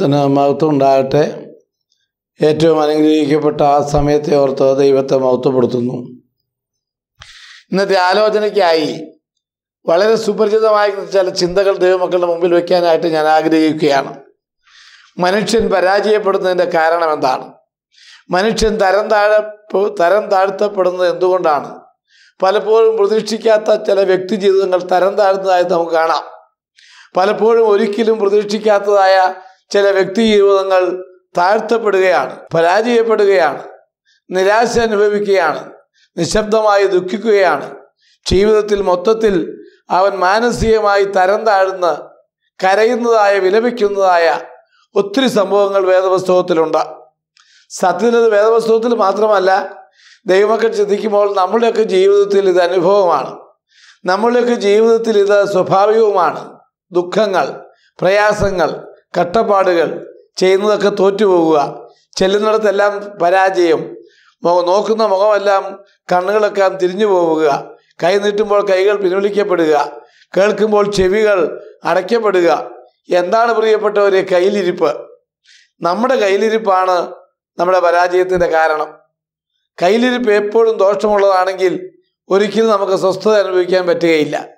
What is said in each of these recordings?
ദൈവതിരുനാമത്തിന് മഹത്വം ഉണ്ടാകട്ടെ. ഏറ്റവും അനുഗ്രഹിക്കപ്പെട്ട ആ സമയത്തെ ഓർത്ത് ദൈവത്തെ മഹത്വപ്പെടുത്തുന്നു ഇന്നത്തെ ആലോചനയ്ക്കായി വളരെ സുപരിചിതമായ ചില ചിന്തകൾ ദൈവമക്കളുടെ മുമ്പിൽ വയ്ക്കാനായിട്ട് ഞാൻ ആഗ്രഹിക്കുകയാണ്. മനുഷ്യൻ പരാജയപ്പെടുന്നതിന്റെ കാരണം എന്താണ്? മനുഷ്യൻ തരം താഴ തരം താഴ്ത്തപ്പെടുന്നത് എന്തുകൊണ്ടാണ്? പലപ്പോഴും പ്രതീക്ഷിക്കാത്ത ചില വ്യക്തി ജീവിതങ്ങൾ തരം താഴ്ന്നതായി നമുക്ക് കാണാം. പലപ്പോഴും ഒരിക്കലും പ്രതീക്ഷിക്കാത്തതായ ചില വ്യക്തി ജീവിതങ്ങൾ താഴ്ത്തപ്പെടുകയാണ് പരാജയപ്പെടുകയാണ് നിരാശ അനുഭവിക്കുകയാണ് നിശബ്ദമായി ദുഃഖിക്കുകയാണ്. ജീവിതത്തിൽ മൊത്തത്തിൽ അവൻ മാനസികമായി തരം താഴ്ന്ന കരയുന്നതായ വിലപിക്കുന്നതായ ഒത്തിരി സംഭവങ്ങൾ വേദപുസ്തകത്തിലുണ്ട്. സത്യത്തിൽ വേദപുസ്തകത്തിൽ മാത്രമല്ല ദൈവമൊക്കെ ചിന്തിക്കുമ്പോൾ നമ്മുടെയൊക്കെ ജീവിതത്തിൽ ഇത് അനുഭവമാണ്. നമ്മുടെയൊക്കെ ജീവിതത്തിൽ ഇത് സ്വാഭാവികവുമാണ്. ദുഃഖങ്ങൾ പ്രയാസങ്ങൾ കട്ടപ്പാടുകൾ ചെയ്യുന്നതൊക്കെ തോറ്റുപോകുക. ചെല്ലുന്നിടത്തെല്ലാം പരാജയം. നോക്കുന്ന മുഖമെല്ലാം കണ്ണുകളൊക്കെ തിരിഞ്ഞു പോവുക കൈ നീട്ടുമ്പോൾ കൈകൾ പിൻവലിക്കപ്പെടുക. കേൾക്കുമ്പോൾ ചെവികൾ അടയ്ക്കപ്പെടുക. എന്താണ് പ്രിയപ്പെട്ടവരെ കയ്യിലിരിപ്പ്? നമ്മുടെ കയ്യിലിരിപ്പാണ് നമ്മുടെ പരാജയത്തിന്റെ കാരണം. കയ്യിലിരിപ്പ് എപ്പോഴും ദോഷമുള്ളതാണെങ്കിൽ ഒരിക്കലും നമുക്ക് സ്വസ്ഥത അനുഭവിക്കാൻ പറ്റുകയില്ല.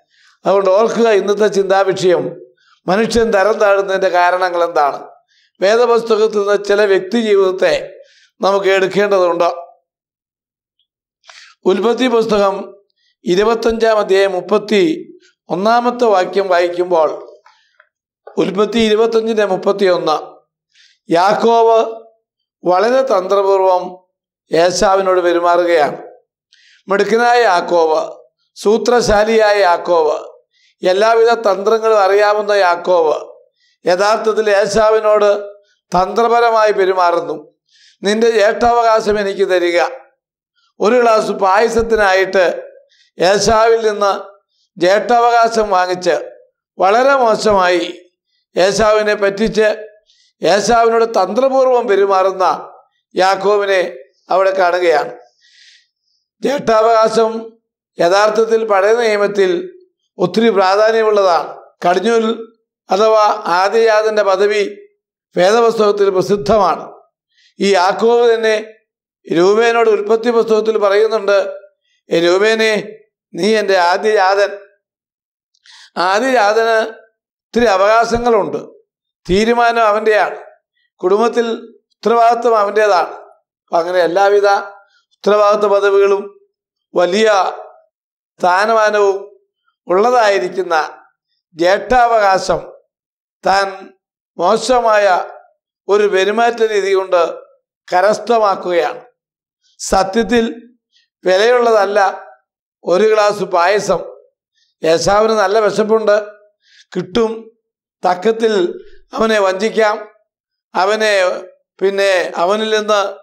അതുകൊണ്ട് ഓർക്കുക ഇന്നത്തെ ചിന്താവിഷയം മനുഷ്യൻ തരം താഴുന്നതിന്റെ കാരണങ്ങൾ എന്താണ് വേദപുസ്തകത്തിൽ നിന്ന് ചില വ്യക്തി ജീവിതത്തെ നമുക്ക് എടുക്കേണ്ടതുണ്ടോ? ഉൽപ്പത്തി പുസ്തകം ഇരുപത്തഞ്ചാം അധ്യായം മുപ്പത്തി ഒന്നാമത്തെ വാക്യം വായിക്കുമ്പോൾ ഉൽപ്പത്തി ഇരുപത്തഞ്ചിന്റെ മുപ്പത്തി ഒന്ന് യാക്കോവ് വളരെ തന്ത്രപൂർവം യേശാവിനോട് പെരുമാറുകയാണ്. മിടുക്കനായ യാക്കോവ് സൂത്രശാലിയായ യാക്കോവ് എല്ലാവിധ തന്ത്രങ്ങളും അറിയാവുന്ന യാക്കോവ് യഥാർത്ഥത്തിൽ ഏശാവിനോട് തന്ത്രപരമായി പെരുമാറുന്നു. നിന്റെ ജ്യേഷ്ഠാവകാശം എനിക്ക് തരിക. ഒരു ഗ്ലാസ് പായസത്തിനായിട്ട് യേശാവിൽ നിന്ന് ജ്യേഷ്ഠാവകാശം വാങ്ങിച്ച് വളരെ മോശമായി യേശാവിനെ പറ്റിച്ച് യേശാവിനോട് തന്ത്രപൂർവം പെരുമാറുന്ന യാക്കോവിനെ അവിടെ കാണുകയാണ്. ജ്യേഷ്ഠാവകാശം യഥാർത്ഥത്തിൽ പഴയ നിയമത്തിൽ ഒത്തിരി പ്രാധാന്യമുള്ളതാണ്. കടിഞ്ഞൂൽ അഥവാ ആദ്യജാതന്റെ പദവി വേദപുസ്തകത്തിൽ പ്രസിദ്ധമാണ്. ഈ ആക്കോവ് തന്നെ രൂപേനോട് ഉൽപ്പത്തി പുസ്തകത്തിൽ പറയുന്നുണ്ട് "ഏ രൂപേനെ നീ എന്റെ ആദ്യജാതൻ ആദ്യജാതന് ഒത്തിരി അവകാശങ്ങളുണ്ട്. തീരുമാനം അവന്റെയാണ് കുടുംബത്തിൽ ഉത്തരവാദിത്വം അവന്റേതാണ് അപ്പം അങ്ങനെ എല്ലാവിധ ഉത്തരവാദിത്വ പദവികളും വലിയ സ്ഥാനമാനവും ഉള്ളതായിരിക്കുന്ന ജ്യേഷ്ഠാവകാശം താൻ മോശമായ ഒരു പെരുമാറ്റ രീതി കൊണ്ട് കരസ്ഥമാക്കുകയാണ്. സത്യത്തിൽ വിലയുള്ളതല്ല ഒരു ഗ്ലാസ് പായസം. യേശാവിന് നല്ല വിശപ്പുണ്ട്. കിട്ടും. തക്കത്തിൽ അവനെ വഞ്ചിക്കാം. അവനെ പിന്നെ അവനിൽ നിന്ന്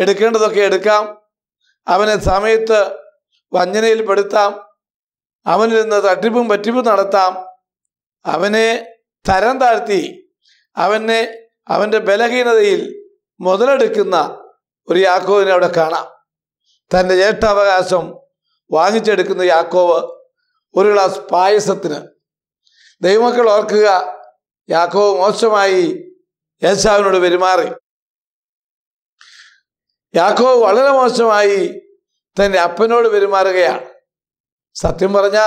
എടുക്കേണ്ടതൊക്കെ എടുക്കാം. അവനെ സമയത്ത് വഞ്ചനയിൽ പെടുത്താം അവനിൽ നിന്ന് തട്ടിപ്പും പറ്റിപ്പും നടത്താം. അവനെ തരം താഴ്ത്തി അവനെ അവന്റെ ബലഹീനതയിൽ മുതലെടുക്കുന്ന ഒരു യാക്കോവിനെ അവിടെ കാണാം. തന്റെ ജ്യേഷ്ഠാവകാശം വാങ്ങിച്ചെടുക്കുന്ന യാക്കോവ് ഒരു ഗ്ലാസ് പായസത്തിന്. ദൈവമക്കൾ ഓർക്കുക യാക്കോവ് മോശമായി യേശാവിനോട് പെരുമാറി. യാക്കോവ് വളരെ മോശമായി തന്റെ അപ്പനോട് പെരുമാറുകയാണ്. സത്യം പറഞ്ഞ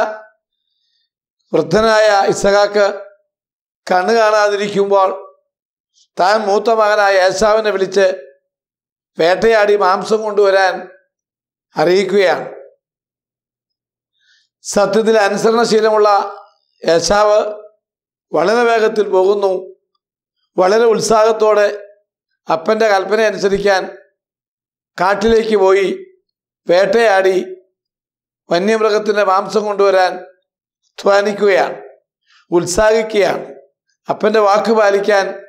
വൃദ്ധനായ ഇസഹാക്ക് കണ്ണു കാണാതിരിക്കുമ്പോൾ താൻ മൂത്ത മകനായ യേശാവിനെ വിളിച്ച് വേട്ടയാടി മാംസം കൊണ്ടുവരാൻ അറിയിക്കുകയാണ്. സത്യത്തിൽ അനുസരണശീലമുള്ള യേശാവ് വളരെ വേഗത്തിൽ പോകുന്നു. വളരെ ഉത്സാഹത്തോടെ അപ്പന്റെ കൽപ്പന അനുസരിക്കാൻ കാട്ടിലേക്ക് പോയി വേട്ടയാടി വന്യമൃഗത്തിന്റെ മാംസം കൊണ്ടുവരാൻ ധ്വാനിക്കുകയാണ് ഉത്സാഹിക്കുകയാണ് അപ്പന്റെ വാക്ക് പാലിക്കാൻ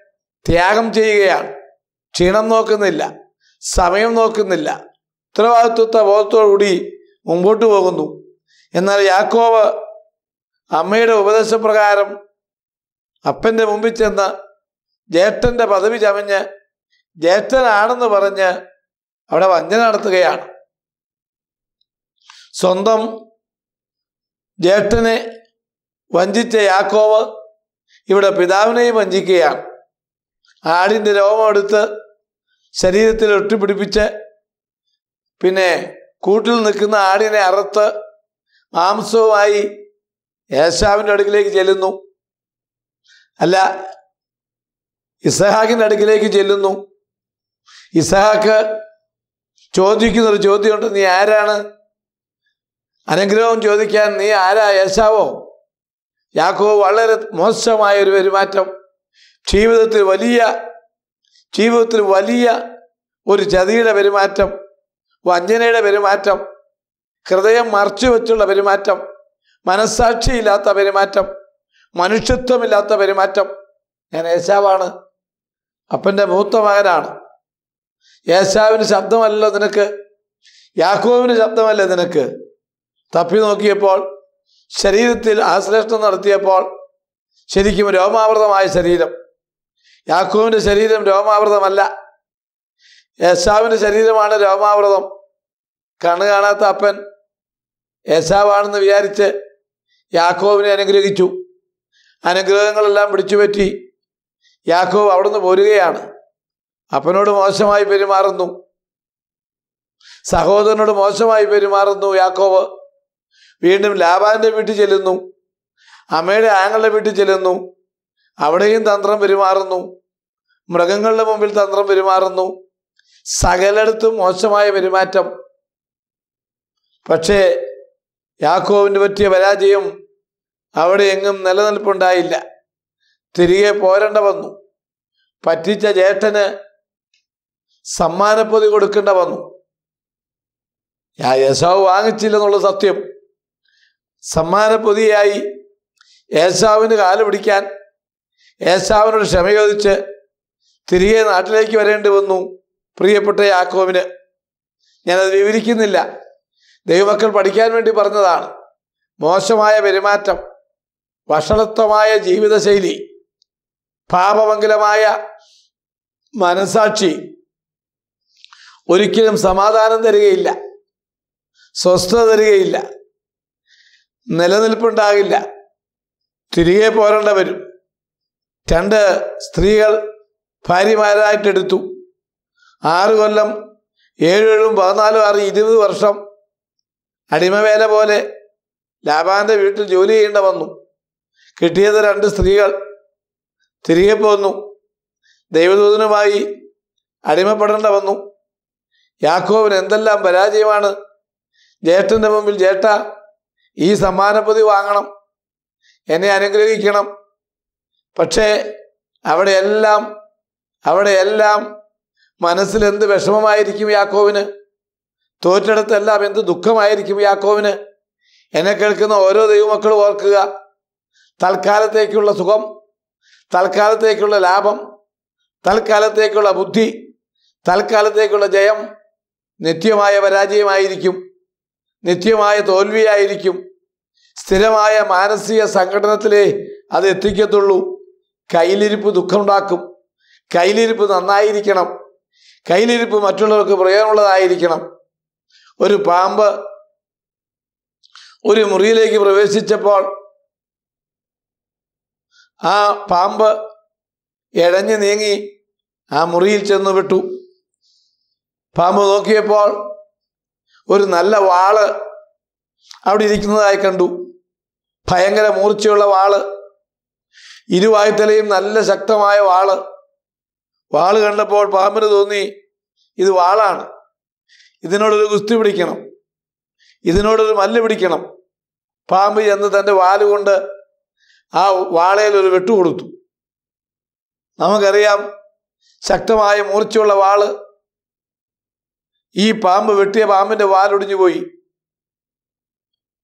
ത്യാഗം ചെയ്യുകയാണ്. ക്ഷീണം നോക്കുന്നില്ല സമയം നോക്കുന്നില്ല. ഉത്തരവാദിത്വത്തെ ബോധത്തോടുകൂടി മുമ്പോട്ട് പോകുന്നു. എന്നാൽ യാക്കോവ് അമ്മയുടെ ഉപദേശപ്രകാരം അപ്പന്റെ മുമ്പിൽ ചെന്ന് ജ്യേഷ്ഠന്റെ പദവി ചമഞ്ഞ് ജ്യേഷ്ഠനാണെന്ന് പറഞ്ഞ് അവിടെ വഞ്ചന നടത്തുകയാണ്. സ്വന്തം ജ്യേഷ്ഠനെ വഞ്ചിച്ച യാക്കോവ് ഇവിടെ പിതാവിനെയും വഞ്ചിക്കുകയാണ്. ആടിന്റെ രോമം എടുത്ത് ശരീരത്തിൽ ഒട്ടിപ്പിടിപ്പിച്ച് പിന്നെ കൂട്ടിൽ നിൽക്കുന്ന ആടിനെ അറുത്ത് മാംസവുമായി യേശാവിന്റെ അടുക്കിലേക്ക് ചെല്ലുന്നു. അല്ല ഇസഹാക്കിന്റെ അടുക്കിലേക്ക് ചെല്ലുന്നു. ഇസഹാക്ക് ചോദിക്കുന്നൊരു ചോദ്യമുണ്ട് നീ ആരാണ്? അനുഗ്രഹം ചോദിക്കാൻ നീ ആരാ യേശാവോ യാക്കോ വളരെ മോശമായ ഒരു പെരുമാറ്റം. ജീവിതത്തിൽ വലിയ ജീവിതത്തിൽ വലിയ ഒരു ചതിയുടെ പെരുമാറ്റം വഞ്ചനയുടെ പെരുമാറ്റം ഹൃദയം മറച്ചു വെച്ചുള്ള പെരുമാറ്റം മനസ്സാക്ഷിയില്ലാത്ത പെരുമാറ്റം മനുഷ്യത്വമില്ലാത്ത പെരുമാറ്റം. ഞാൻ യേശാവാണ് അപ്പന്റെ മൂത്ത മകനാണ്. യേശാവിന് ശബ്ദമല്ലോ നിനക്ക്. യാക്കോവിന് ശബ്ദമല്ലേ നിനക്ക്. തപ്പി നോക്കിയപ്പോൾ ശരീരത്തിൽ ആശ്ലേഷണം നടത്തിയപ്പോൾ ശരിക്കും രോമാവൃതമായ ശരീരം. യാക്കൂവിന്റെ ശരീരം രോമാവൃതമല്ല. യേശാവിന്റെ ശരീരമാണ് രോമാവൃതം. കണ്ണു കാണാത്ത അപ്പൻ യേശാവാണെന്ന് വിചാരിച്ച് യാക്കോവിനെ അനുഗ്രഹിച്ചു. അനുഗ്രഹങ്ങളെല്ലാം പിടിച്ചുപറ്റി യാക്കോവ് അവിടുന്ന് പോരുകയാണ്. അപ്പനോട് മോശമായി പെരുമാറുന്നു. സഹോദരനോട് മോശമായി പെരുമാറുന്നു യാക്കോവ് വീണ്ടും ലാബാന്റെ വീട്ടിൽ ചെല്ലുന്നു. അമ്മയുടെ ആങ്ങളുടെ വീട്ടിൽ ചെല്ലുന്നു. അവിടെയും തന്ത്രം പെരുമാറുന്നു. മൃഗങ്ങളുടെ മുമ്പിൽ തന്ത്രം പെരുമാറുന്നു. സകലയിടത്തും മോശമായ പെരുമാറ്റം. പക്ഷേ യാക്കോവിന് പറ്റിയ പരാജയം അവിടെ എങ്ങും നിലനിൽപ്പുണ്ടായില്ല. തിരികെ പോരണ്ട വന്നു. പറ്റിച്ച ജേഷ്ഠന് സമ്മാനപ്പൊതി കൊടുക്കേണ്ട വന്നു. യേശാവ് വാങ്ങിച്ചില്ലെന്നുള്ള സത്യം. സമ്മാനപ്പൊതിയായി ഏശാവിന് കാൽ പിടിക്കാൻ ഏശാവിനോട് ക്ഷമ ചോദിച്ച് തിരികെ നാട്ടിലേക്ക് വരേണ്ടി വന്നു. പ്രിയപ്പെട്ട യാക്കോവിന് ഞാനത് വിവരിക്കുന്നില്ല. ദൈവമക്കൾ പഠിക്കാൻ വേണ്ടി പറഞ്ഞതാണ്. മോശമായ പെരുമാറ്റം വഷളത്വമായ ജീവിതശൈലി പാപമംഗലമായ മനസാക്ഷി ഒരിക്കലും സമാധാനം തരികയില്ല സ്വസ്ഥത തരികയില്ല. നിലനിൽപ്പുണ്ടാകില്ല. തിരികെ പോരേണ്ട വരും. രണ്ട് സ്ത്രീകൾ ഭാര്യമാരായിട്ടെടുത്തു. ആറ് കൊല്ലം ഏഴേഴും പതിനാലും ആറ് ഇരുപത് വർഷം അടിമവേല പോലെ ലാബാന്റെ വീട്ടിൽ ജോലി ചെയ്യേണ്ട വന്നു. കിട്ടിയത് രണ്ട് സ്ത്രീകൾ. തിരികെ പോന്നു. ദൈവദൂതനുമായി അടിമപ്പെടേണ്ട വന്നു. യാക്കോവിന് എന്തെല്ലാം പരാജയമാണ്. ജ്യേഷ്ഠന്റെ മുമ്പിൽ ജ്യേഷ്ഠ ഈ സമ്മാനപ്പൊതി വാങ്ങണം. എന്നെ അനുഗ്രഹിക്കണം. പക്ഷേ അവിടെയെല്ലാം അവിടെയെല്ലാം മനസ്സിൽ എന്ത് വിഷമമായിരിക്കും യാക്കോവിന്? തോറ്റെടുത്തെല്ലാം എന്ത് ദുഃഖമായിരിക്കും യാക്കോവിന്? എന്നെ കേൾക്കുന്ന ഓരോ ദൈവമക്കളും ഓർക്കുക. തൽക്കാലത്തേക്കുള്ള സുഖം തൽക്കാലത്തേക്കുള്ള ലാഭം തൽക്കാലത്തേക്കുള്ള ബുദ്ധി തൽക്കാലത്തേക്കുള്ള ജയം നിത്യമായ പരാജയമായിരിക്കും. നിത്യമായ തോൽവിയായിരിക്കും. സ്ഥിരമായ മാനസിക സംഘടനത്തിലേ അത് എത്തിക്കത്തുള്ളൂ. കയ്യിലിരിപ്പ് ദുഃഖമുണ്ടാക്കും. കയ്യിലിരിപ്പ് നന്നായിരിക്കണം. കയ്യിലിരിപ്പ് മറ്റുള്ളവർക്ക് പ്രയോജനമുള്ളതായിരിക്കണം. ഒരു പാമ്പ് ഒരു മുറിയിലേക്ക് പ്രവേശിച്ചപ്പോൾ ആ പാമ്പ് ഇഴഞ്ഞു നീങ്ങി ആ മുറിയിൽ ചെന്ന് വിട്ടു പാമ്പ് നോക്കിയപ്പോൾ ഒരു നല്ല വാൾ അവിടെ ഇരിക്കുന്നതായി കണ്ടു. ഭയങ്കര മൂർച്ചയുള്ള വാൾ. ഇരുവായ്ത്തലയും നല്ല ശക്തമായ വാൾ. വാൾ കണ്ടപ്പോൾ പാമ്പിന് തോന്നി ഇത് വാളാണ്. ഇതിനോടൊരു ഗുസ്തി പിടിക്കണം. ഇതിനോടൊരു മല്ല് പിടിക്കണം. പാമ്പ് ചെന്ന് തന്റെ വാൽ കൊണ്ട് ആ വാളയിൽ ഒരു വെട്ടുകൊടുത്തു നമുക്കറിയാം ശക്തമായ മൂർച്ചയുള്ള വാൾ. ഈ പാമ്പ് വെട്ടിയ പാമ്പിന്റെ വാലൊടിഞ്ഞു പോയി.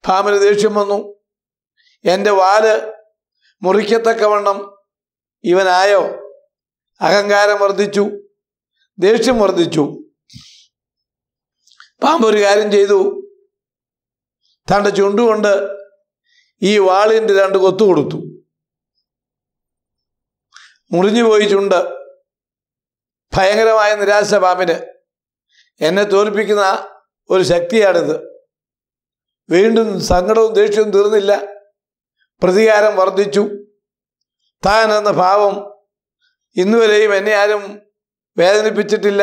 പാമ്പിന് ദേഷ്യം വന്നു. എന്റെ വാൽ മുറിക്കത്തക്കവണ്ണം ഇവനായോ? അഹങ്കാരം വർദ്ധിച്ചു. ദേഷ്യം വർദ്ധിച്ചു. പാമ്പ് ഒരു കാര്യം ചെയ്തു. തന്റെ ചുണ്ടുകൊണ്ട് ഈ വാളിന്റെ രണ്ട് കൊത്തു കൊടുത്തു. മുറിഞ്ഞു പോയി ചുണ്ട്. ഭയങ്കരമായ നിരാശ പാമ്പിന്. എന്നെ തോൽപ്പിക്കുന്ന ഒരു ശക്തിയാണിത്. വീണ്ടും സങ്കടവും ദേഷ്യവും തീർന്നില്ല. പ്രതികാരം വർദ്ധിച്ചു. താൻ എന്ന ഭാവം ഇന്നുവരെയും എന്നെ ആരും വേദനിപ്പിച്ചിട്ടില്ല.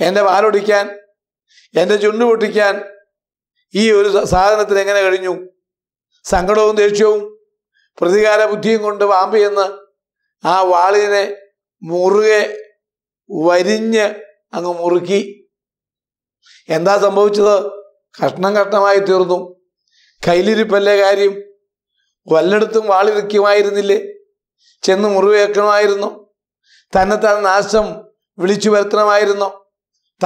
എന്റെ വാലൊടിക്കാൻ എന്റെ ചുണ്ടു പൊട്ടിക്കാൻ ഈ ഒരു സാധനത്തിന് എങ്ങനെ കഴിഞ്ഞു? സങ്കടവും ദേഷ്യവും പ്രതികാര ബുദ്ധിയും കൊണ്ട് വാമ്പി എന്ന് ആ വാളിനെ മുറുകെ വരിഞ്ഞ് അങ്ങ് മുറുക്കി. എന്താ സംഭവിച്ചത്? കഷ്ണം കഷ്ണമായി തീർന്നു. കയ്യിലിരിപ്പല്ലേ കാര്യം? വല്ലയിടത്തും വാളിരിക്കുമായിരുന്നില്ലേ ചെന്ന് മുറിവേക്കണമായിരുന്നു തന്നെത്താൻ നാശം വിളിച്ചു വരുത്തണമായിരുന്നോ.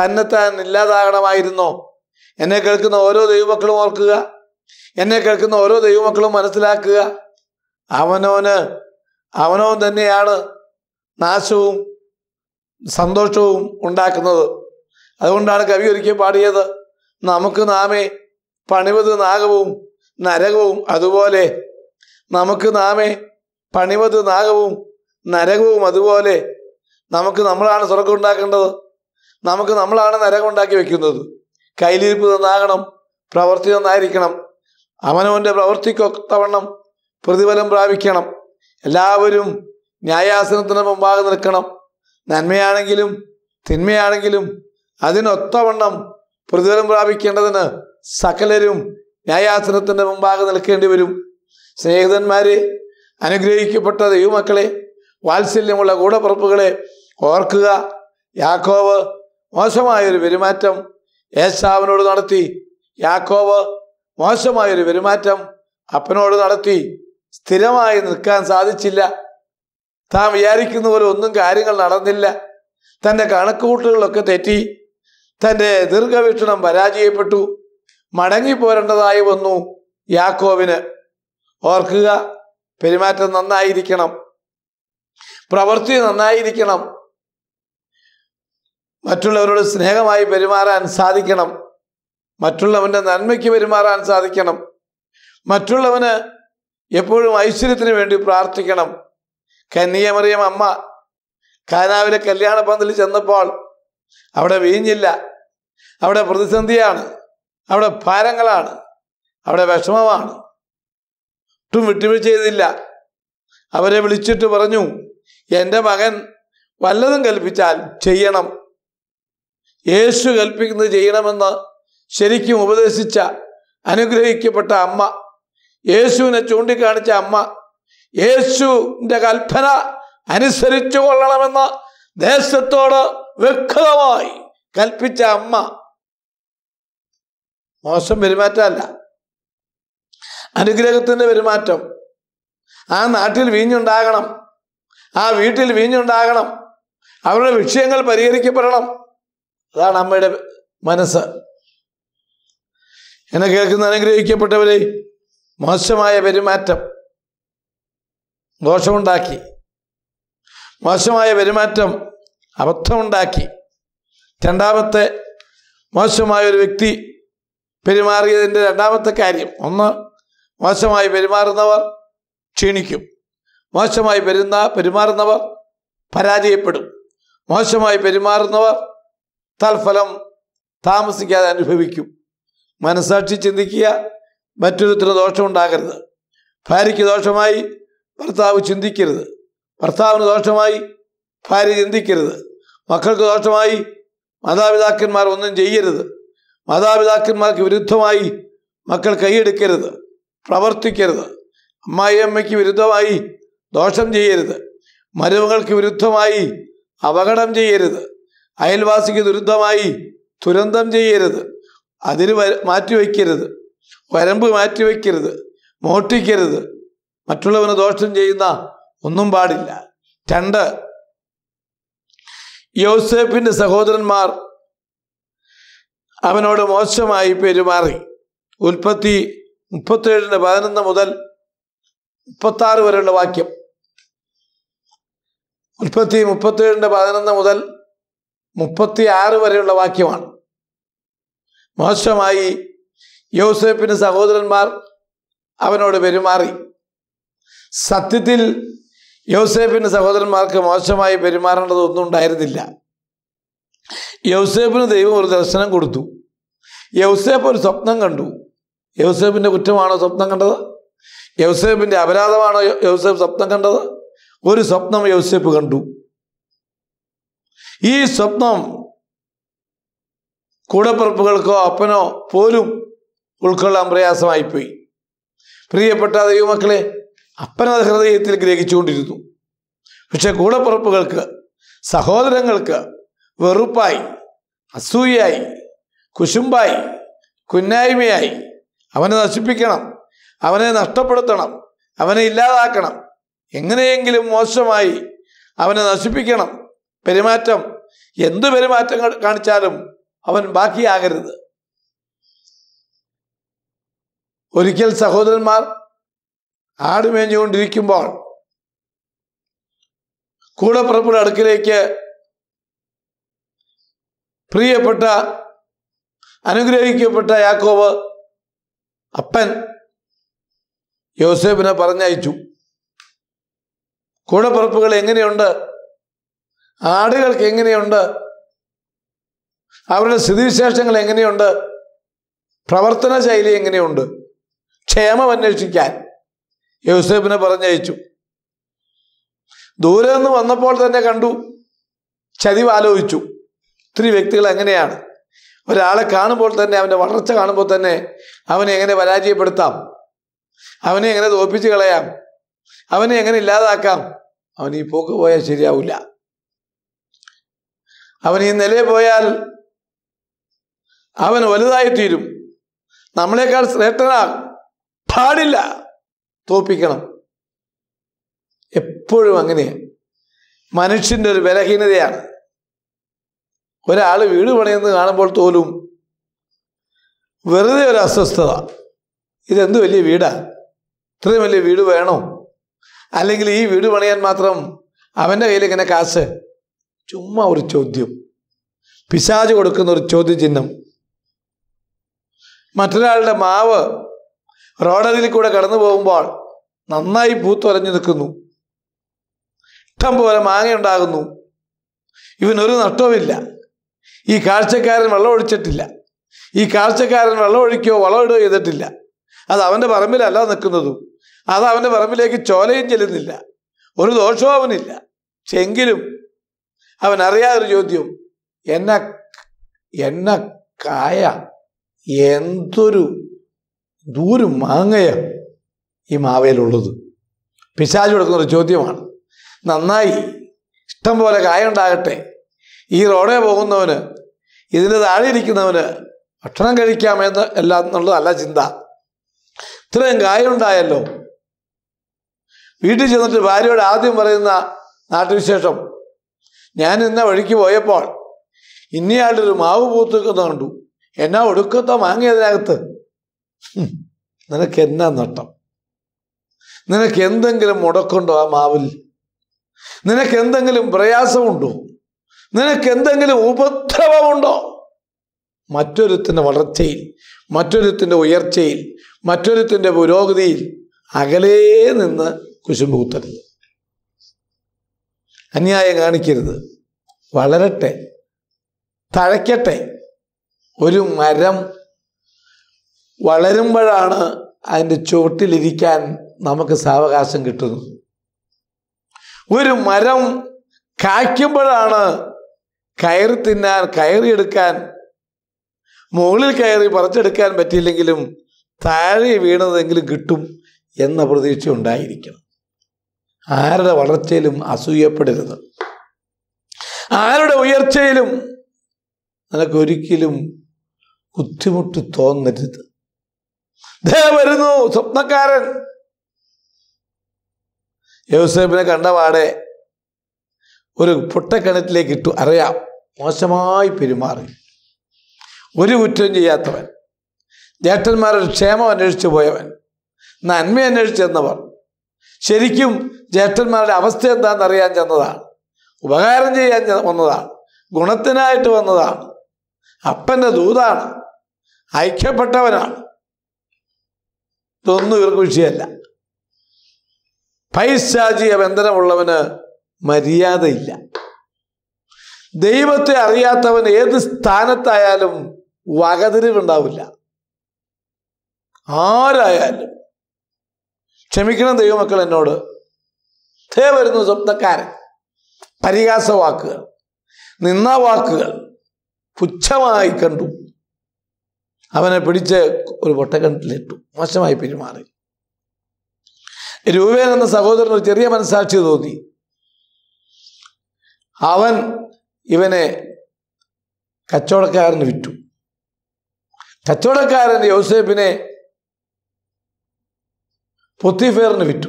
തന്നെത്താൻ ഇല്ലാതാകണമായിരുന്നോ. എന്നെ കേൾക്കുന്ന ഓരോ ദൈവമക്കളും ഓർക്കുക. എന്നെ കേൾക്കുന്ന ഓരോ ദൈവമക്കളും മനസ്സിലാക്കുക. അവനോന് അവനോൻ തന്നെയാണ് നാശവും സന്തോഷവും ഉണ്ടാക്കുന്നത്. അതുകൊണ്ടാണ് കവി ഒരിക്കൽ പാടിയത്. നമുക്ക് നാമേ പണിവത് നാഗവും നരകവും അതുപോലെ. നമുക്ക് നാമേ പണിവത് നാഗവും നരകവും അതുപോലെ. നമുക്ക് നമ്മളാണ് സ്വർഗം ഉണ്ടാക്കേണ്ടത്. നമുക്ക് നമ്മളാണ് നരകം ഉണ്ടാക്കി വെക്കുന്നത്. കയ്യിലിരിപ്പ് നന്നാകണം പ്രവൃത്തി നന്നായിരിക്കണം. അവനവന്റെ പ്രവൃത്തിക്കൊത്തവണ്ണം പ്രതിഫലം പ്രാപിക്കണം. എല്ലാവരും ന്യായാസനത്തിന് മുമ്പാകെ നിൽക്കണം. നന്മയാണെങ്കിലും തിന്മയാണെങ്കിലും അതിനൊത്തവണ്ണം പ്രതിഫലം പ്രാപിക്കേണ്ടതിന് സകലരും ന്യായാസനത്തിന്റെ മുമ്പാകെ നിൽക്കേണ്ടി വരും. സ്നേഹിതന്മാരെ അനുഗ്രഹിക്കപ്പെട്ട ദൈവമക്കളെ വാത്സല്യമുള്ള കൂടപ്പുറപ്പുകളെ ഓർക്കുക. യാക്കോവ് മോശമായൊരു പെരുമാറ്റം ഏശാവിനോട് നടത്തി. യാക്കോവ് മോശമായൊരു പെരുമാറ്റം അപ്പനോട് നടത്തി. സ്ഥിരമായി നിൽക്കാൻ സാധിച്ചില്ല. താൻ വിചാരിക്കുന്ന പോലെ ഒന്നും കാര്യങ്ങൾ നടന്നില്ല. തന്റെ കണക്കുകൂട്ടുകളൊക്കെ തെറ്റി. തന്റെ ദീർഘവീക്ഷണം പരാജയപ്പെട്ടു. മടങ്ങിപ്പോരേണ്ടതായി വന്നു യാക്കോവിന് ഓർക്കുക പെരുമാറ്റം നന്നായിരിക്കണം. പ്രവൃത്തി നന്നായിരിക്കണം. മറ്റുള്ളവരോട് സ്നേഹമായി പെരുമാറാൻ സാധിക്കണം. മറ്റുള്ളവന്റെ നന്മയ്ക്ക് പെരുമാറാൻ സാധിക്കണം. മറ്റുള്ളവന് എപ്പോഴും ഐശ്വര്യത്തിന് വേണ്ടി പ്രാർത്ഥിക്കണം. കന്യമറിയം അമ്മ കാനാവിലെ കല്യാണ പന്തലിൽ ചെന്നപ്പോൾ അവിടെ വീഞ്ഞില്ല. അവിടെ പ്രതിസന്ധിയാണ്. അവിടെ ഭാരങ്ങളാണ്. അവിടെ വിഷമമാണ്. ഒട്ടും വിട്ടുവീഴ്ച ചെയ്തില്ല. അവരെ വിളിച്ചിട്ട് പറഞ്ഞു എന്റെ മകൻ വല്ലതും കൽപ്പിച്ചാൽ ചെയ്യണം. യേശു കൽപ്പിക്കുന്നത് ചെയ്യണമെന്ന് ശരിക്കും ഉപദേശിച്ച അനുഗ്രഹിക്കപ്പെട്ട അമ്മ യേശുവിനെ ചൂണ്ടിക്കാണിച്ച അമ്മ യേശുവിന്റെ കൽപ്പന അനുസരിച്ചു കൊള്ളണമെന്ന് ദേശത്തോട് വ്യക്തമായി കൽപ്പിച്ച അമ്മ. മോശം പെരുമാറ്റമല്ല. അനുഗ്രഹത്തിന്റെ പെരുമാറ്റം. ആ നാട്ടിൽ വീഞ്ഞുണ്ടാകണം. ആ വീട്ടിൽ വീഞ്ഞുണ്ടാകണം. അവരുടെ വിഷയങ്ങൾ പരിഹരിക്കപ്പെടണം. അതാണ് അമ്മയുടെ മനസ്സ്. എന്നെ കേൾക്കുന്ന അനുഗ്രഹിക്കപ്പെട്ടവരെ മോശമായ പെരുമാറ്റം ദോഷമുണ്ടാക്കി. മോശമായ പെരുമാറ്റം അബദ്ധമുണ്ടാക്കി. രണ്ടാമത്തെ മോശമായ ഒരു വ്യക്തി പെരുമാറിയതിന്റെ രണ്ടാമത്തെ കാര്യം ഒന്ന് മോശമായി പെരുമാറുന്നവർ ക്ഷീണിക്കും. മോശമായി പെരുന്ന പെരുമാറുന്നവർ പരാജയപ്പെടും. മോശമായി പെരുമാറുന്നവർ തൽഫലം താമസിക്കാതെ അനുഭവിക്കും. മനസാക്ഷി ചിന്തിക്കുക മറ്റൊരുത്തിന് ദോഷമുണ്ടാകരുത്. ഭാര്യയ്ക്ക് ദോഷമായി ഭർത്താവ് ചിന്തിക്കരുത്. ഭർത്താവിന് ദോഷമായി ഭാര്യ ചിന്തിക്കരുത്. മക്കൾക്ക് ദോഷമായി മാതാപിതാക്കന്മാർ ഒന്നും ചെയ്യരുത്. മാതാപിതാക്കന്മാർക്ക് വിരുദ്ധമായി മക്കൾ കൈയെടുക്കരുത്. പ്രവർത്തിക്കരുത്. അമ്മായി അമ്മയ്ക്ക് വിരുദ്ധമായി ദോഷം ചെയ്യരുത്. മരുമകൾക്ക് വിരുദ്ധമായി അപകടം ചെയ്യരുത്. അയൽവാസിക്ക് ദുരിതമായി ദുരന്തം ചെയ്യരുത്. അതിന് വര- മാറ്റിവെക്കരുത്. വരമ്പ് മാറ്റിവെക്കരുത്. മോട്ടിക്കരുത് മറ്റുള്ളവന് ദോഷം ചെയ്യുന്ന ഒന്നും പാടില്ല. രണ്ട് യോസേപ്പിന്റെ സഹോദരന്മാർ അവനോട് മോശമായി പെരുമാറി. ഉൽപ്പത്തി മുപ്പത്തേഴിന് പതിനൊന്ന് മുതൽ മുപ്പത്തി ആറ് വരെയുള്ള വാക്യം. ഉൽപ്പത്തി മുപ്പത്തേഴിന്റെ പതിനൊന്ന് മുതൽ മുപ്പത്തി ആറ് വരെയുള്ള വാക്യമാണ്. മോശമായി യോസേപ്പിന് സഹോദരന്മാർ അവനോട് പെരുമാറി. സത്യത്തിൽ യോസേപ്പിന് സഹോദരന്മാർക്ക് മോശമായി പെരുമാറേണ്ടത് ഒന്നും ഉണ്ടായിരുന്നില്ല. യൗസേഫിന് ദൈവം ഒരു ദർശനം കൊടുത്തു. യൗസേഫ് ഒരു സ്വപ്നം കണ്ടു. യൗസേഫിന്റെ കുറ്റമാണോ സ്വപ്നം കണ്ടത്? യൗസേഫിന്റെ അപരാധമാണോ യൗസേഫ് സ്വപ്നം കണ്ടത്? ഒരു സ്വപ്നം യൗസേഫ് കണ്ടു. ഈ സ്വപ്നം കൂടപ്പിറപ്പുകൾക്കോ അപ്പനോ പോലും ഉൾക്കൊള്ളാൻ പ്രയാസമായിപ്പോയി. പ്രിയപ്പെട്ട ദൈവമക്കളെ അപ്പനത് ഹൃദയത്തിൽ ഗ്രഹിച്ചുകൊണ്ടിരുന്നു. പക്ഷെ കൂടപ്പുറപ്പുകൾക്ക് സഹോദരങ്ങൾക്ക് വെറുപ്പായി അസൂയായി കുശുമ്പായി കുന്നായ്മയായി. അവനെ നശിപ്പിക്കണം അവനെ നഷ്ടപ്പെടുത്തണം അവനെ ഇല്ലാതാക്കണം. എങ്ങനെയെങ്കിലും മോശമായി അവനെ നശിപ്പിക്കണം. പെരുമാറ്റം എന്ത് പെരുമാറ്റം കാണിച്ചാലും അവൻ ബാക്കിയാകരുത്. ഒരിക്കൽ സഹോദരന്മാർ ആടുമേഞ്ഞുകൊണ്ടിരിക്കുമ്പോൾ കൂടപ്പിറപ്പുടെ അടുക്കിലേക്ക് പ്രിയപ്പെട്ട അനുഗ്രഹിക്കപ്പെട്ട യാക്കോവ് അപ്പൻ യോസേഫിനെ പറഞ്ഞയച്ചു. കൂടപ്പിറപ്പുകൾ എങ്ങനെയുണ്ട്? ആടുകൾക്ക് എങ്ങനെയുണ്ട്? അവരുടെ സ്ഥിതിവിശേഷങ്ങൾ എങ്ങനെയുണ്ട്? പ്രവർത്തന ശൈലി എങ്ങനെയുണ്ട്? ക്ഷേമം അന്വേഷിക്കാൻ യോസേഫിനെ പറഞ്ഞയച്ചു. ദൂരെ നിന്ന് വന്നപ്പോൾ തന്നെ കണ്ടു. ചതിവ് ആലോചിച്ചു ഒത്തിരി വ്യക്തികൾ എങ്ങനെയാണ്? ഒരാളെ കാണുമ്പോൾ തന്നെ അവന്റെ വളർച്ച കാണുമ്പോൾ തന്നെ അവനെ എങ്ങനെ പരാജയപ്പെടുത്താം? അവനെ എങ്ങനെ തോൽപ്പിച്ച് കളയാം? അവനെ എങ്ങനെ ഇല്ലാതാക്കാം? അവൻ ഈ പോക്ക് പോയാൽ ശരിയാവില്ല. അവൻ ഈ നിലയിൽ പോയാൽ അവൻ വലുതായിത്തീരും. നമ്മളെക്കാൾ ശ്രേഷ്ഠനാകും പാടില്ല. തോപ്പിക്കണം എപ്പോഴും അങ്ങനെയാണ് മനുഷ്യന്റെ ഒരു ബലഹീനതയാണ്. ഒരാൾ വീട് പണിയെന്ന് കാണുമ്പോൾ തോലും വെറുതെ ഒരു അസ്വസ്ഥത. ഇതെന്ത് വലിയ വീടാ? ഇത്രയും വലിയ വീട് വേണോ? അല്ലെങ്കിൽ ഈ വീട് പണിയാൻ മാത്രം അവന്റെ കയ്യിൽ ഇങ്ങനെ കാശ്? ചുമ്മാ ഒരു ചോദ്യം. പിശാജ് കൊടുക്കുന്ന ഒരു ചോദ്യചിഹ്നം. മറ്റൊരാളുടെ മാവ് റോഡരിൽ കൂടെ കടന്നു പോകുമ്പോൾ നന്നായി പൂത്തൊരഞ്ഞു നിൽക്കുന്നു. ഇഷ്ടം പോലെ മാങ്ങയുണ്ടാകുന്നു ഇവനൊരു നഷ്ടവുമില്ല. ഈ കാഴ്ചക്കാരൻ വെള്ളം ഒഴിച്ചിട്ടില്ല. ഈ കാഴ്ചക്കാരൻ വെള്ളം ഒഴിക്കുകയോ വളമിടുകയോ ചെയ്തിട്ടില്ല. അത് അവന്റെ പറമ്പിലല്ല നിൽക്കുന്നതും. അത് അവന്റെ പറമ്പിലേക്ക് ചോലയും ചെല്ലുന്നില്ല. ഒരു ദോഷവും അവനില്ല. പക്ഷെ എങ്കിലും അവൻ അറിയാതൊരു ചോദ്യം. എന്ന എന്ന കായ എന്തൊരു ദൂരം മാങ്ങയ ഈ മാവയിലുള്ളത് പിശാച് കൊടുക്കുന്ന ഒരു ചോദ്യമാണ്. നന്നായി ഇഷ്ടം പോലെ കായ ഉണ്ടാകട്ടെ ഈ റോഡേ പോകുന്നവന് ഇതിന്റെ താഴെ ഇരിക്കുന്നവന് ഭക്ഷണം കഴിക്കാമെന്ന് അല്ല എന്നുള്ളതല്ല ചിന്ത. ഇത്രയും കായുണ്ടായല്ലോ. വീട്ടിൽ ചെന്നിട്ട് ഭാര്യയോട് ആദ്യം പറയുന്ന നാട്ടുവിശേഷം ഞാൻ ഇന്ന വഴിക്ക് പോയപ്പോൾ ഇന്നയാളുടെ ഒരു മാവ് പൂത്തുക്കുന്നത് കണ്ടു. എന്നാ ഒടുക്കത്ത മാങ്ങ അതിനകത്ത് ഹും, നിനക്ക് എന്നാ നട്ടം? നിനക്ക് എന്തെങ്കിലും മുടക്കുണ്ടോ ആ മാവിൽ? നിനക്ക് എന്തെങ്കിലും പ്രയാസമുണ്ടോ? നിനക്ക് എന്തെങ്കിലും ഉപദ്രവമുണ്ടോ? മറ്റൊരുത്തിന്റെ വളർച്ചയിൽ മറ്റൊരുത്തിന്റെ ഉയർച്ചയിൽ മറ്റൊരുത്തിന്റെ പുരോഗതിയിൽ അകലേ നിന്ന് കുശുമ്പ് കുത്തരുത് അന്യായം കാണിക്കരുത്. വളരട്ടെ തഴയ്ക്കട്ടെ. ഒരു മരം വളരുമ്പോഴാണ് അതിന്റെ ചുവട്ടിലിരിക്കാൻ നമുക്ക് സാവകാശം കിട്ടുന്നത്. ഒരു മരം കായ്ക്കുമ്പോഴാണ് കയറി തിന്നാൻ കയറിയെടുക്കാൻ മുകളിൽ കയറി പറിച്ചെടുക്കാൻ പറ്റിയില്ലെങ്കിലും താഴെ വീണതെങ്കിലും കിട്ടും എന്ന പ്രതീക്ഷ ഉണ്ടായിരിക്കണം. ആരുടെ വളർച്ചയിലും അസൂയപ്പെടരുത്. ആരുടെ ഉയർച്ചയിലും നിനക്കൊരിക്കലും ബുദ്ധിമുട്ട് തോന്നരുത്. ദേ വരുന്നു. സ്വപ്നക്കാരൻ. യോസേഫിനെ കണ്ടപാടെ ഒരു പൊട്ടക്കിണറ്റിലേക്ക് ഇട്ടു. അറിയാം. മോശമായി പെരുമാറി. ഒരു കുറ്റം ചെയ്യാത്തവൻ. ജ്യേഷ്ഠന്മാരുടെ ക്ഷേമം അന്വേഷിച്ചു പോയവൻ. നന്മ അന്വേഷിച്ചു ചെന്നവർ. ശരിക്കും ജ്യേഷ്ഠന്മാരുടെ അവസ്ഥ എന്താണെന്ന് അറിയാൻ ചെന്നതാണ്. ഉപകാരം ചെയ്യാൻ വന്നതാണ്. ഗുണത്തിനായിട്ട് വന്നതാണ്. അപ്പന്റെ ദൂതാണ്. ഐക്യപ്പെട്ടവനാണ്. ഇതൊന്നും ഇവർക്ക് വിഷയമല്ല. പൈശാചിക ബന്ധനമുള്ളവന് മര്യാദയില്ല. ദൈവത്തെ അറിയാത്തവൻ ഏത് സ്ഥാനത്തായാലും വകതിരിവുണ്ടാവില്ല. ആരായാലും. ക്ഷമിക്കണം ദൈവമക്കൾ എന്നോട്. ദേ വരുന്നു സ്വപ്നക്കാരൻ. പരിഹാസവാക്കുകൾ നിന്നാവാക്കുകൾ പുച്ഛമായി കണ്ടു. അവനെ പിടിച്ച് ഒരു പൊട്ടക്കിണറ്റിലിട്ടു മോശമായി പെരുമാറി. രൂപേൻ എന്ന സഹോദരൻ ഒരു ചെറിയ മനസ്സാക്ഷി തോന്നി. അവൻ ഇവനെ കച്ചവടക്കാരന് വിറ്റു. കച്ചവടക്കാരൻ യോസേപ്പിനെ പൊത്തിഫേറിന് വിറ്റു.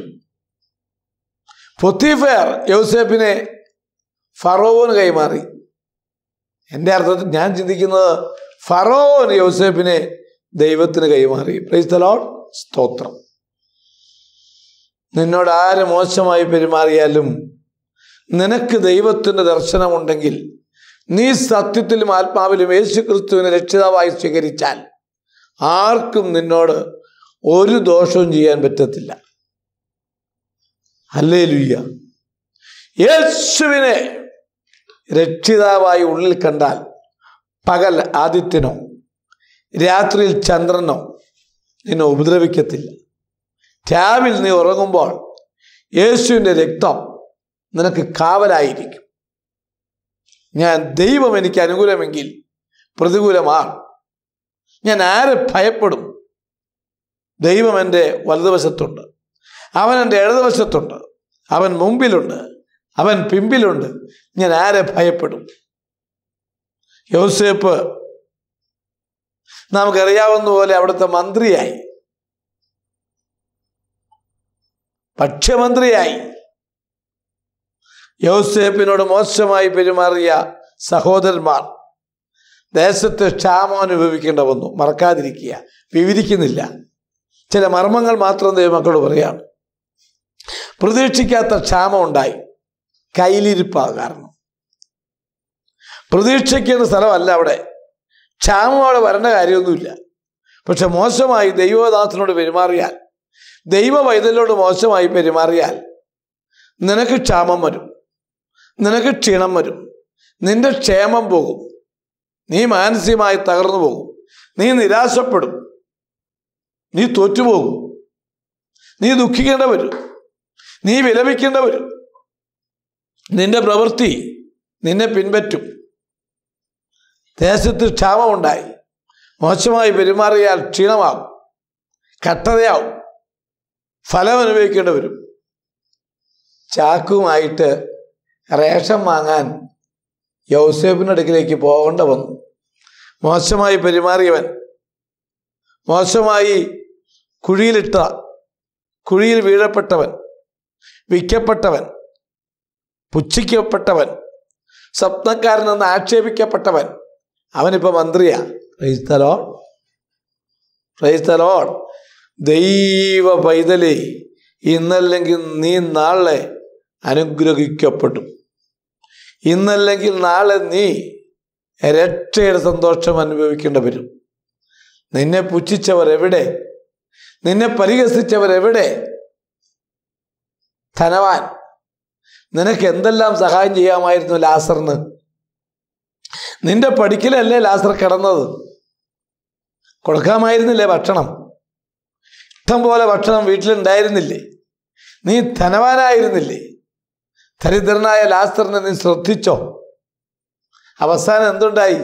പൊത്തിഫേർ യോസേപ്പിനെ ഫറോവിന് കൈമാറി. എന്റെ അർത്ഥത്തിൽ ഞാൻ ചിന്തിക്കുന്നത് ഫറോൻ യോസേഫിനെ ദൈവത്തിന് കൈമാറി. പ്രൈസ് ദ ലോർഡ് സ്തോത്രം. നിന്നോട് ആര് മോശമായി പെരുമാറിയാലും നിനക്ക് ദൈവത്തിന്റെ ദർശനമുണ്ടെങ്കിൽ നീ സത്യത്തിലും ആത്മാവിലും യേശു ക്രിസ്തുവിനെ രക്ഷിതാവായി സ്വീകരിച്ചാൽ ആർക്കും നിന്നോട് ഒരു ദോഷവും ചെയ്യാൻ പറ്റത്തില്ല. അല്ലേ ലുയ്യ യേശുവിനെ രക്ഷിതാവായി ഉള്ളിൽ കണ്ടാൽ പകൽ ആദിത്യനോ രാത്രിയിൽ ചന്ദ്രനോ നിന്നെ ഉപദ്രവിക്കത്തില്ല. രാവിൽ നീ ഉറങ്ങുമ്പോൾ യേശുവിന്റെ രക്തം നിനക്ക് കാവലായിരിക്കും. ഞാൻ ദൈവം എനിക്ക് അനുകൂലമെങ്കിൽ പ്രതികൂലമാണ് ഞാൻ ആരെ ഭയപ്പെടും? ദൈവം എന്റെ വലതുവശത്തുണ്ട്. അവൻ എന്റെ ഇടതുവശത്തുണ്ട്. അവൻ മുമ്പിലുണ്ട്. അവൻ പിമ്പിലുണ്ട്. ഞാൻ ആരെ ഭയപ്പെടും? യോസേപ്പ് നമുക്കറിയാവുന്ന പോലെ അവിടുത്തെ മന്ത്രിയായി. ഭക്ഷ്യമന്ത്രിയായി. യോസേപ്പിനോട് മോശമായി പെരുമാറിയ സഹോദരന്മാർ ദേശത്ത് ക്ഷാമം അനുഭവിക്കേണ്ട വന്നു. മറക്കാതിരിക്കുക. വിവരിക്കുന്നില്ല. ചില മർമ്മങ്ങൾ മാത്രം ദൈവമക്കളോട് പറയാണ് പ്രതീക്ഷിക്കാത്ത ക്ഷാമം ഉണ്ടായി. കയ്യിലിരിപ്പാ കാരണം പ്രതീക്ഷിക്കുന്ന സ്ഥലമല്ല അവിടെ. ക്ഷാമം അവിടെ വരേണ്ട കാര്യമൊന്നുമില്ല. പക്ഷെ മോശമായി ദൈവദാസനോട് പെരുമാറിയാൽ ദൈവ വൈതലോട് മോശമായി പെരുമാറിയാൽ നിനക്ക് ക്ഷാമം വരും. നിനക്ക് ക്ഷീണം വരും. നിന്റെ ക്ഷേമം പോകും. നീ മാനസികമായി തകർന്നു പോകും. നീ നിരാശപ്പെടും. നീ തോറ്റുപോകും. നീ ദുഃഖിക്കേണ്ട വരും. നീ വിലപിക്കേണ്ട വരും. നിന്റെ പ്രവൃത്തി നിന്നെ പിൻപറ്റും. ദേശത്ത് ക്ഷാമമുണ്ടായി. മോശമായി പെരുമാറിയാൽ ക്ഷീണമാകും. കട്ടതയാവും. ഫലം അനുഭവിക്കേണ്ടി വരും ചാക്കുമായിട്ട് റേഷൻ വാങ്ങാൻ യൗസേഫിന്റെ അടുക്കിലേക്ക് പോകേണ്ട വന്നു. മോശമായി പെരുമാറിയവൻ മോശമായി കുഴിയിലിട്ട കുഴിയിൽ വീഴപ്പെട്ടവൻ വിൽക്കപ്പെട്ടവൻ പുച്ഛിക്കപ്പെട്ടവൻ സ്വപ്നക്കാരനെന്ന് ആക്ഷേപിക്കപ്പെട്ടവൻ അവനിപ്പോൾ മന്ത്രിയാ. ക്രൈസ്തലോ ക്രൈസ്തലോൺ ദൈവ പൈതലി ഇന്നല്ലെങ്കിൽ നീ നാളെ അനുഗ്രഹിക്കപ്പെടും. ഇന്നല്ലെങ്കിൽ നാളെ നീ രക്ഷയുടെ സന്തോഷം അനുഭവിക്കേണ്ടി വരും. നിന്നെ പുച്ഛിച്ചവർ എവിടെ? നിന്നെ പരിഹസിച്ചവർ എവിടെ? ധനവാൻ നിനക്ക് എന്തെല്ലാം സഹായം ചെയ്യാമായിരുന്നു ലാസറിന്? നിന്റെ പഠിക്കലല്ലേ ലാസർ കിടന്നത്? കൊടുക്കാമായിരുന്നില്ലേ ഭക്ഷണം? ഇഷ്ടം പോലെ ഭക്ഷണം വീട്ടിലുണ്ടായിരുന്നില്ലേ? നീ ധനവാനായിരുന്നില്ലേ? ദരിദ്രനായ ലാസറിനെ നീ ശ്രദ്ധിച്ചോ? അവസാനം എന്തുണ്ടായി?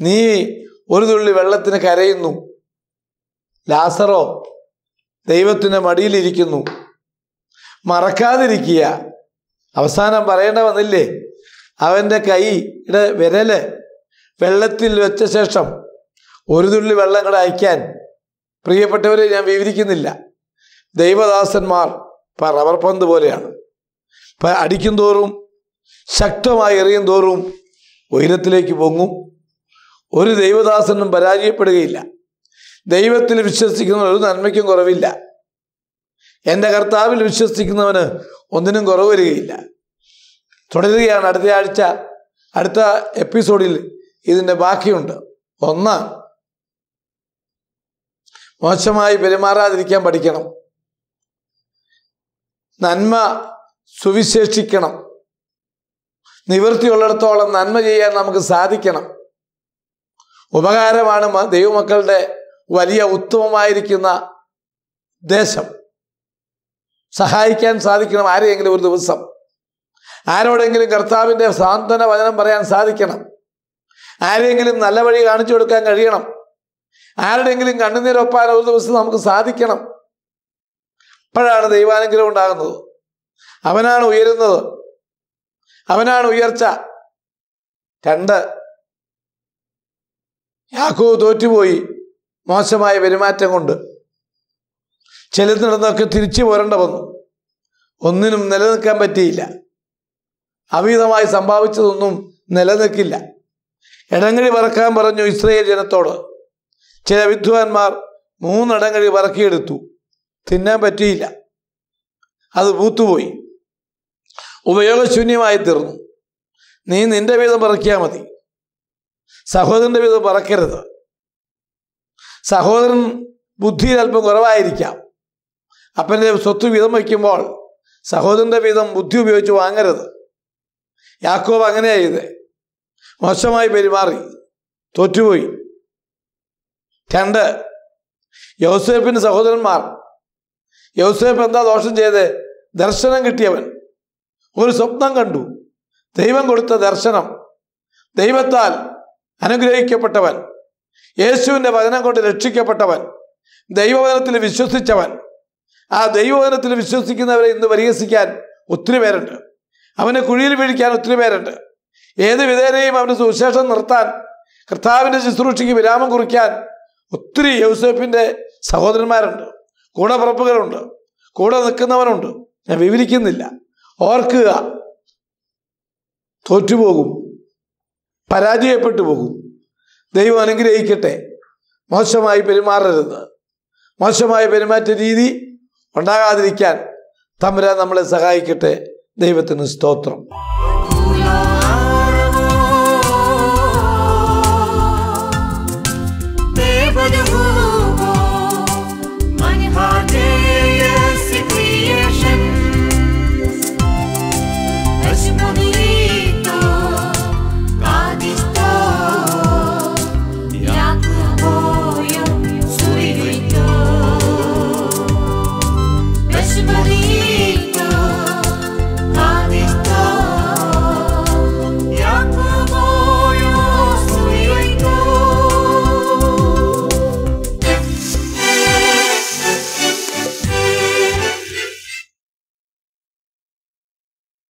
നീ ഒരു തുള്ളി വെള്ളത്തിന് കരയുന്നു. ലാസറോ ദൈവത്തിന്റെ മടിയിലിരിക്കുന്നു. മറക്കാതിരിക്കുക. അവസാനം പറയേണ്ട വന്നില്ലേ അവന്റെ കൈയുടെ വിരൽ വെള്ളത്തിൽ വെച്ച ശേഷം ഒരു തുള്ളി വെള്ളം കൂടെ അയക്കാൻ പ്രിയപ്പെട്ടവരെ ഞാൻ വിവരിക്കുന്നില്ല. ദൈവദാസന്മാർ റബ്ബർ പന്ത് പോലെയാണ്. അടിക്കും തോറും ശക്തമായി എറിയും തോറും ഉയരത്തിലേക്ക് പൊങ്ങും. ഒരു ദൈവദാസനും പരാജയപ്പെടുകയില്ല. ദൈവത്തിൽ വിശ്വസിക്കുന്ന ഒരു നന്മയ്ക്കും കുറവില്ല. എന്റെ കർത്താവിൽ വിശ്വസിക്കുന്നവന് ഒന്നിനും കുറവ് വരികയില്ല. തുടരുകയാണ് അടുത്ത ആഴ്ച. അടുത്ത എപ്പിസോഡിൽ ഇതിന്റെ ബാക്കിയുണ്ട്. ഒന്ന് മോശമായി പെരുമാറാതിരിക്കാൻ പഠിക്കണം. നന്മ സുവിശേഷിക്കണം. നിവൃത്തിയുള്ളിടത്തോളം നന്മ ചെയ്യാൻ നമുക്ക് സാധിക്കണം. ഉപകാരമാണ് ദൈവമക്കളുടെ വലിയ ഉത്തമമായിരിക്കുന്ന ദേശം. സഹായിക്കാൻ സാധിക്കണം ആരെയെങ്കിലും ഒരു ദിവസം. ആരോടെങ്കിലും കർത്താവിന്റെ സാന്ത്വന വചനം പറയാൻ സാധിക്കണം. ആരെങ്കിലും നല്ല വഴി കാണിച്ചു കൊടുക്കാൻ കഴിയണം. ആരുടെയെങ്കിലും കണ്ണുനീരൊപ്പാൻ ഒരു ദിവസം നമുക്ക് സാധിക്കണം. അപ്പോഴാണ് ദൈവാനുഗ്രഹം ഉണ്ടാകുന്നത്. അവനാണ് ഉയരുന്നത്. അവനാണ് ഉയർച്ച. രണ്ട് യാക്കോ തോറ്റുപോയി. മോശമായ പെരുമാറ്റം കൊണ്ട്. ചെലുത്തിടുന്നൊക്കെ തിരിച്ചു പോരേണ്ട വന്നു. ഒന്നിനും നിലനിൽക്കാൻ പറ്റിയില്ല. അവിധമായി സംഭവിച്ചതൊന്നും നിലനിൽക്കില്ല. ഇടങ്ങഴി പറക്കാൻ പറഞ്ഞു ഇസ്രയേൽ ജനത്തോട്. ചില വിദ്വാൻമാർ മൂന്നിടങ്ങഴി പറക്കിയെടുത്തു തിന്നാൻ പറ്റിയില്ല. അത് പൂത്തുപോയി. ഉപയോഗശൂന്യമായി തീർന്നു. നീ നിന്റെ വീതം പറക്കിയാൽ മതി. സഹോദരന്റെ വീതം പറക്കരുത് സഹോദരൻ ബുദ്ധിയിൽ അല്പം കുറവായിരിക്കാം. അപ്പന്റെ സ്വത്ത് വീതം വയ്ക്കുമ്പോൾ സഹോദരന്റെ വീതം ബുദ്ധി ഉപയോഗിച്ച് വാങ്ങരുത്. യാക്കോബ് അങ്ങനെയാ ചെയ്തത് മോശമായി പെരുമാറി. തോറ്റുപോയി. രണ്ട് യൗസേപ്പിന് സഹോദരന്മാർ. യൗസേപ്പ് എന്താ ദോഷം ചെയ്ത്? ദർശനം കിട്ടിയവൻ. ഒരു സ്വപ്നം കണ്ടു. ദൈവം കൊടുത്ത ദർശനം. ദൈവത്താൽ അനുഗ്രഹിക്കപ്പെട്ടവൻ. യേശുവിന്റെ വചനം കൊണ്ട് രക്ഷിക്കപ്പെട്ടവൻ. ദൈവവചനത്തിൽ വിശ്വസിച്ചവൻ. ആ ദൈവവചനത്തിൽ വിശ്വസിക്കുന്നവരെ ഇന്ന് പരിഹസിക്കാൻ ഒത്തിരി പേരുണ്ട്. അവനെ കുഴിയിൽ വീഴിക്കാൻ ഒത്തിരി പേരുണ്ട്. ഏത് വിധേനയും അവന് സുവിശേഷം നിർത്താൻ കർത്താവിന്റെ ശുശ്രൂഷയ്ക്ക് വിരാമം കുറിക്കാൻ ഒത്തിരി യൗസഫിന്റെ സഹോദരന്മാരുണ്ട്. കൂടപ്പിറപ്പുകളുണ്ട് കൂടെ നിൽക്കുന്നവനുണ്ട്. ഞാൻ വിവരിക്കുന്നില്ല. ഓർക്കുക തോറ്റുപോകും. പരാജയപ്പെട്ടു പോകും. ദൈവം അനുഗ്രഹിക്കട്ടെ. മോശമായി പെരുമാറരുത്. മോശമായ പെരുമാറ്റ രീതി ഉണ്ടാകാതിരിക്കാൻ തമ്പുരാൻ നമ്മളെ സഹായിക്കട്ടെ. ദൈവത്തിന് സ്തോത്രം